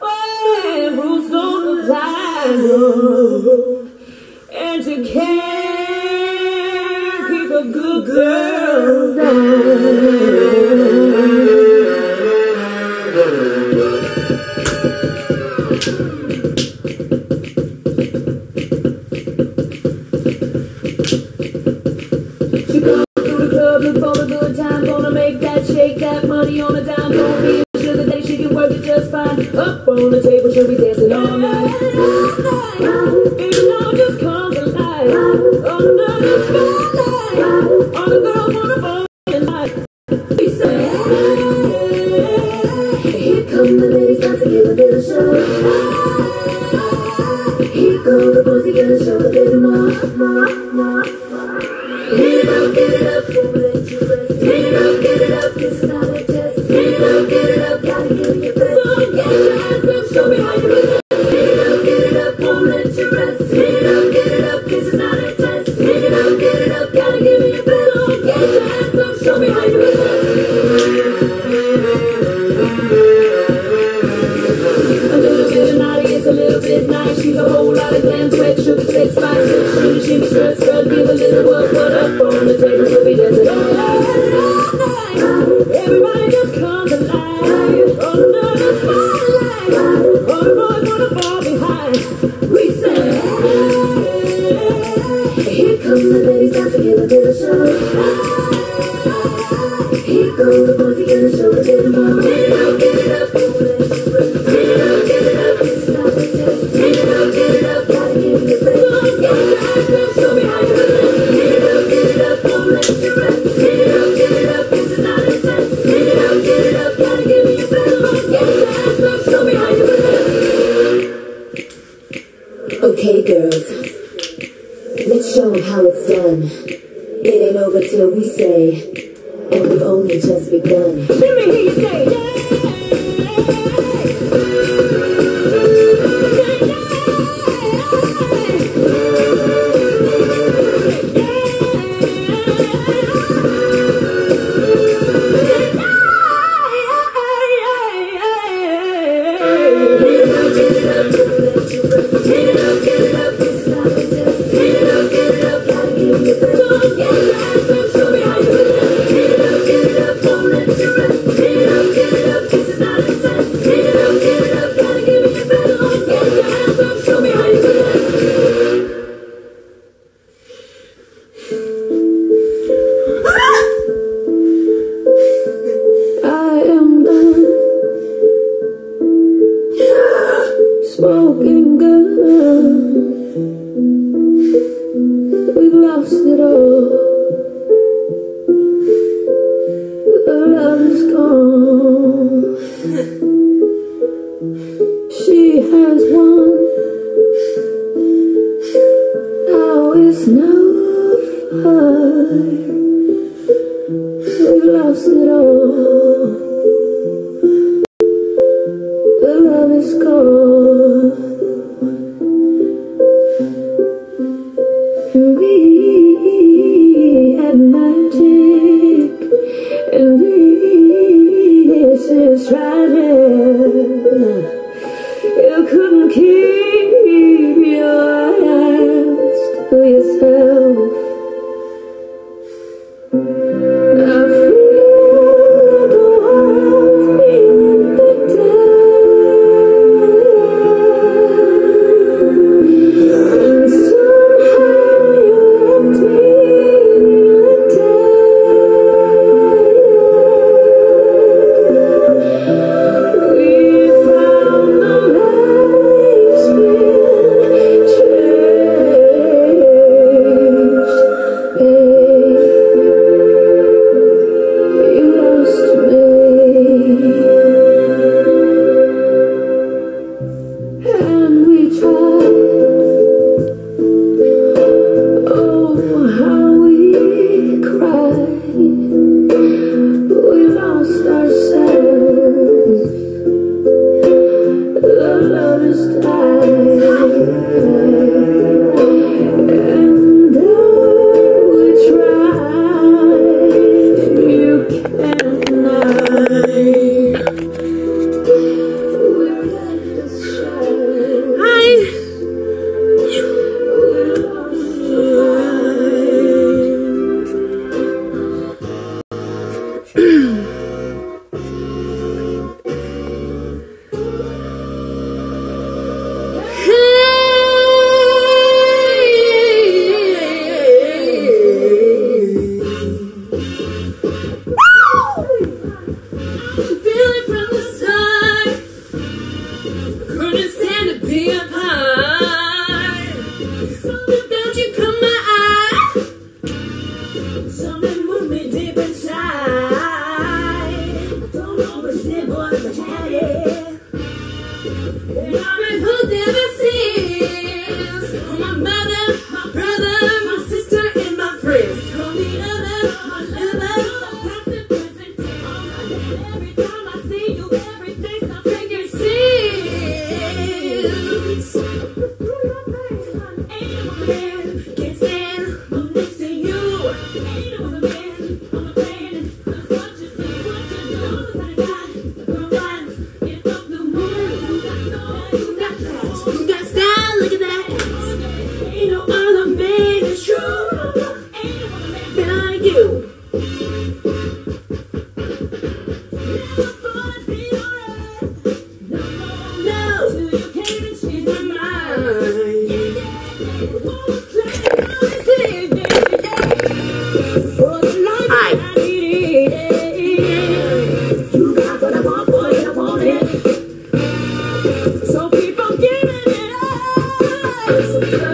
oh, to and you can't keep a good girl down. Okay, girls. Let's show them how it's done. It ain't over till we say, and we've only just begun. Let me hear you say, yeah. We've lost it all. The love is gone. She has won. Now it's no fun. We've lost it all. The love is gone. again. Thank you.